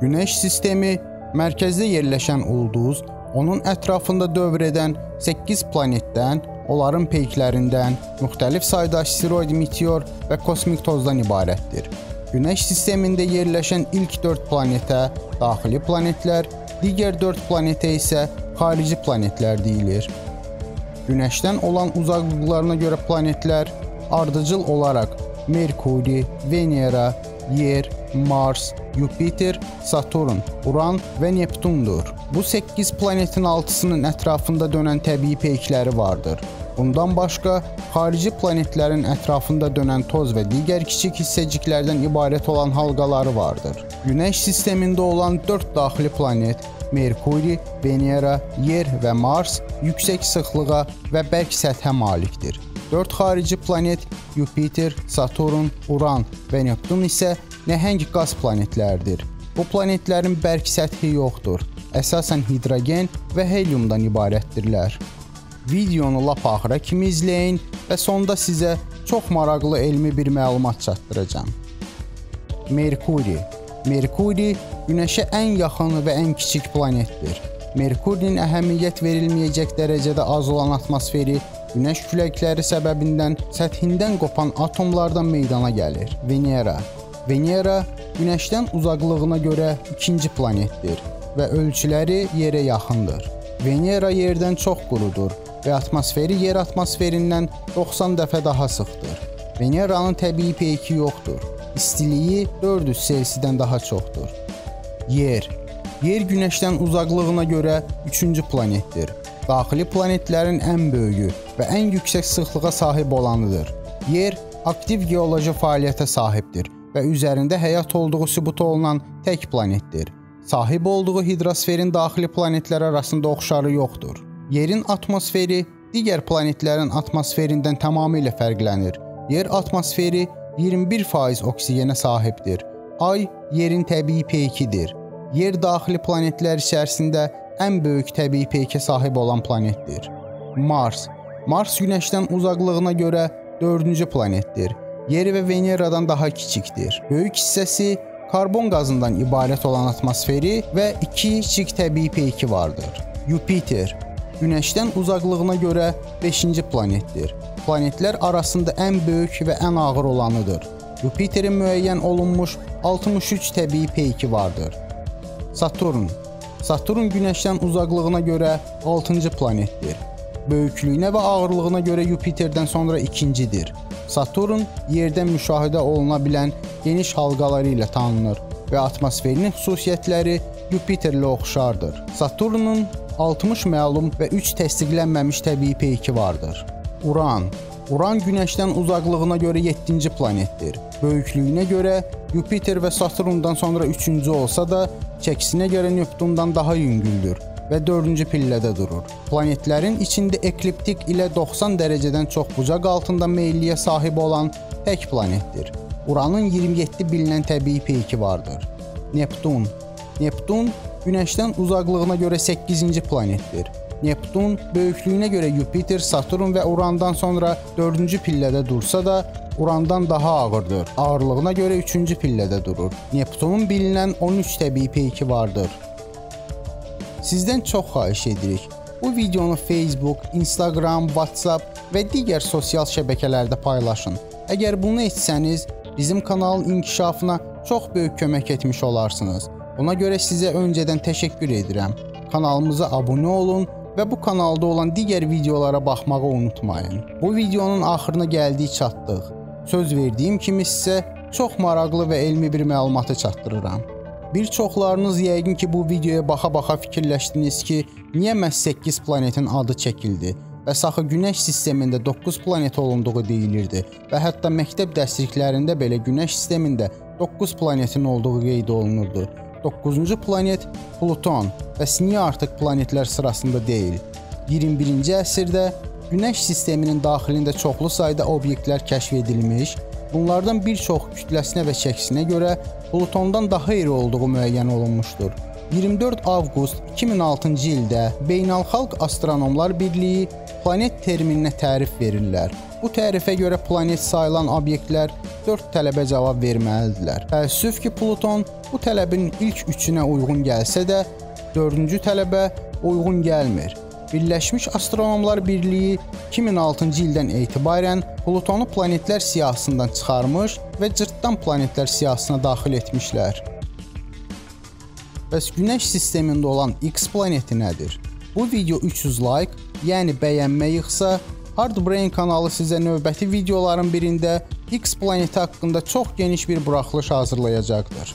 Günəş sistemi mərkəzdə yerləşən ulduz, onun ətrafında dövr edən 8 planetdən, onların peyklərindən, müxtəlif sayda asteroid, meteor və kosmik tozdan ibarətdir. Günəş sistemində yerləşən ilk 4 planetə daxili planetlər, digər 4 planetə isə xarici planetlər deyilir. Günəşdən olan uzaqlıqlarına görə planetlər ardıcıl olaraq Merkuri, Venera, Yer, Mars, Yupiter, Saturn, Uran və Neptundur. Bu 8 planetin 6-sının ətrafında dönən təbii peykləri vardır. Bundan başqa, xarici planetlərin ətrafında dönən toz və digər kiçik hissəciklərdən ibarət olan halqaları vardır. Günəş sistemində olan 4 daxili planet Merkuri, Venera, Yer və Mars yüksək sıxlığa və bərk səthə malikdir. 4 xarici planet Yupiter, Saturn, Uran və Neptun isə nəhəng qaz planetlərdir. Bu planetlərin bərk səthi yoxdur. Əsasən hidrogen və heliumdan ibarətdirlər. Videonu lap axıra kimi izləyin və sonda sizə çox maraqlı elmi bir məlumat çatdıracağam. Merkuri Merkuri Günəşə ən yaxın və ən kiçik planetdir. Merkurinin əhəmiyyət verilməyəcək dərəcədə az olan atmosferi Günəş küləkləri səbəbindən səthindən qopan atomlardan meydana gəlir. Venera Venera Günəşdən uzaqlığına görə ikinci planetdir və ölçüləri yerə yaxındır. Venera yerdən çox qurudur və atmosferi yer atmosferindən 90 dəfə daha sıxdır. Veneranın təbii peyki yoxdur. İstiliyi 400 Selsidən daha çoxdur. Yer Yer Günəşdən uzaqlığına görə 3-cü planetdir. Daxili planetlərin ən böyüyü və ən yüksək sıxlığa sahib olanıdır. Yer aktiv geoloji fəaliyyətə sahibdir və üzərində həyat olduğu sübut olunan tək planetdir. Sahib olduğu hidrosferin daxili planetlər arasında oxşarı yoxdur. Yerin atmosferi digər planetlərin atmosferindən tamamilə fərqlənir. Yer atmosferi 21% oksigenə sahibdir. Ay yerin təbii peykidir. Yer daxili planetlər içərisində ən böyük təbii peykə sahib olan planetdir. Mars Mars Günəşdən uzaqlığına görə 4-cü planetdir. Yer və Veneradan daha kiçikdir. Böyük hissəsi karbon qazından ibarət olan atmosferi və 2 kiçik təbii peyki vardır. Yupiter Günəşdən uzaqlığına görə 5-ci planetdir. Planetlər arasında ən böyük və ən ağır olanıdır. Yupiterin müəyyən olunmuş 63 təbii peyki vardır. Saturn Saturn Günəşdən uzaqlığına görə 6-cı planetdir. Böyüklüyünə və ağırlığına görə Yupiterdən sonra ikincidir. Saturn yerdən müşahidə oluna bilən geniş halqaları ilə tanınır və atmosferinin xüsusiyyətləri Yupiterlə oxşardır. Saturnun 60 məlum və 3 təsdiqlənməmiş təbii peyki vardır. Uran Uran Günəşdən uzaqlığına görə 7-ci planetdir. Böyüklüyünə görə Yupiter və Saturndan sonra 3-cü olsa da, çəkisinə görə Neptundan daha yüngüldür və 4-cü pillədə durur. Planetlərin içində ekliptik ilə 90 dərəcədən çox bucaq altında meylliyə sahib olan tək planetdir. Uranın 27 bilinən təbii peyki vardır. Neptun Neptun Günəşdən uzaqlığına görə 8-ci planetdir. Neptun böyüklüyünə görə Yupiter, Saturn və Urandan sonra 4-cü pillədə dursa da, Urandan daha ağırdır. Ağırlığına görə 3-cü pillədə durur. Neptunun bilinən 13 təbii peyki vardır. Sizdən çox xahiş edirik. Bu videonu Facebook, Instagram, WhatsApp və digər sosial şəbəkələrdə paylaşın. Əgər bunu etsəniz, bizim kanalın inkişafına çox böyük kömək etmiş olarsınız. Buna görə sizə öncədən təşəkkür edirəm. Kanalımıza abunə olun və bu kanalda olan digər videolara baxmağı unutmayın. Bu videonun axırına gəldik çatdıq. Söz verdiyim kimi sizə çox maraqlı və elmi bir məlumatı çatdırıram. Bir çoxlarınız yəqin ki, bu videoya baxa-baxa fikirləşdiniz ki, niyə məhz 8 planetin adı çəkildi və saxı Günəş sistemində 9 planet olunduğu deyilirdi və hətta məktəb dərsliklərində belə Günəş sistemində 9 planetin olduğu qeyd olunurdu. 9-cu planet Pluton bəs niyə artıq planetlər sırasında deyil? 21-ci əsrdə Günəş sisteminin daxilində çoxlu sayda obyektlər kəşf edilmiş, bunlardan bir çox kütləsinə və çəkisinə görə Plutondan daha iri olduğu müəyyən olunmuşdur. 24 avqust 2006-cı ildə Beynəlxalq Astronomlar Birliyi planet termininə tərif verirlər. Bu tərifə görə planet sayılan obyektlər 4 tələbə cavab verməlidirlər. Təəssüf ki, Pluton bu tələbin ilk üçünə uyğun gəlsə də, 4-cü tələbə uyğun gəlmir. Birləşmiş Astronomlar Birliyi 2006-cı ildən etibarən Plutonu planetlər siyahısından çıxarmış və cırtdan planetlər siyahısına daxil etmişlər. Bəs Günəş sistemində olan X planeti nədir? Bu video 300 like, yəni bəyənmə yığsa, Hardbrain kanalı sizə növbəti videoların birində X planeti haqqında çox geniş bir buraxılış hazırlayacaqdır.